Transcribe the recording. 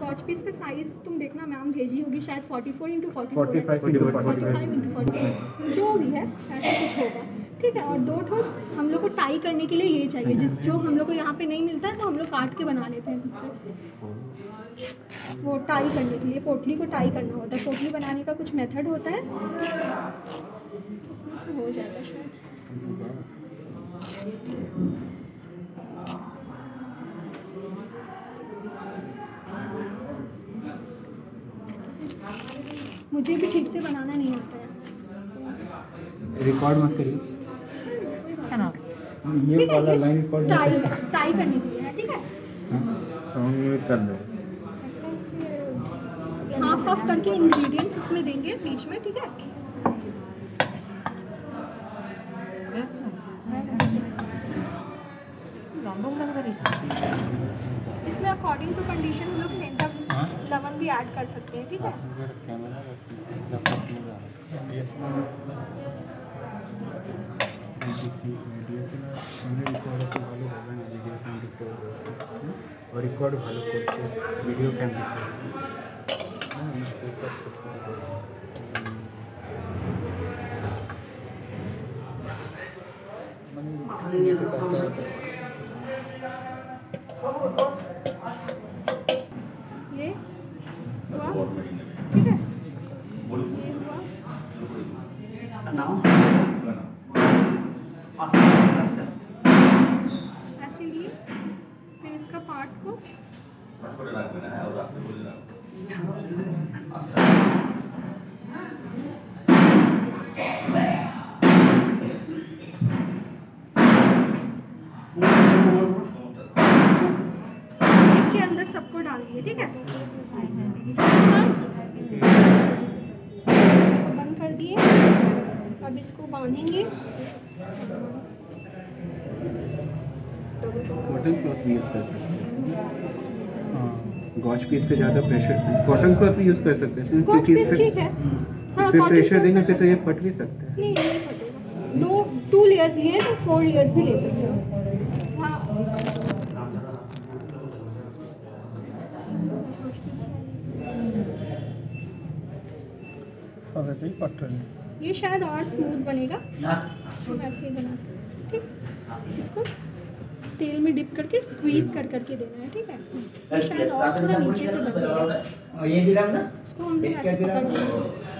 गॉच piece का size तुम देखना मैम भेजी होगी शायद 44 four into forty 45 into 45. Forty five into forty जो भी है ऐसा कुछ होगा। ठीक है और दो ठो हम लोग को टाई करने के लिए ये चाहिए। जिस जो हम लोग को यहाँ पे नहीं मिलता है तो हम लोग काट के बना लेते हैं खुद से। वो टाई करने के लिए पोटली को टाई करना होता है। पोटली बनाने का कुछ मेथड होता है। हो जाएगा शायद। मुझे भी ठीक से बनाना नहीं आता है। रिकॉर्ड मत करिए है ये वाला लाइन रिकॉर्ड टाई टाई करने के लिए ठीक है? साउंड कर दो। हाफ़ ऑफ़ करके इंग्रेडिएंट्स इसमें देंगे बीच में ठीक है? है। इसमें अकॉर्डिंग टू कंडीशन हम लोग सेंधा लवन भी ऐड कर सकते हैं ठीक है রেকর্ড ভালো করছে ভিডিও ক্যামেরা ये हुआ ठीक है। नाम? ऐसे ही फिर इसका पार्ट को के अंदर सबको डाल दिए ठीक है? बंद कर दिए। अब इसको बांधेंगे। कॉटन क्लॉथ भी यूज़ कर सकते हैं। हाँ गॉच पीस पे ज़्यादा प्रेशर कॉटन क्लॉथ भी यूज़ कर सकते हैं। क्योंकि पीस इस पे है। हाँ, इस पे प्रेशर देंगे फिर तो ये फट भी सकता है। हैं। नहीं नहीं फटेगा। दो टू लेयर्स लिए तो फोर लेयर्स भी ले सकते हो। हाँ। कॉटन ये शायद और स्मूथ बनेगा। हम ऐसे ही बनाते हैं ठीक? इसको तेल में डिप करके स्क्वीज कर करके देना है ठीक है? शायद और थोड़ा नीचे से बनेगा ये दिलाम ना? इसको हम ऐसे पकड़ लेंगे।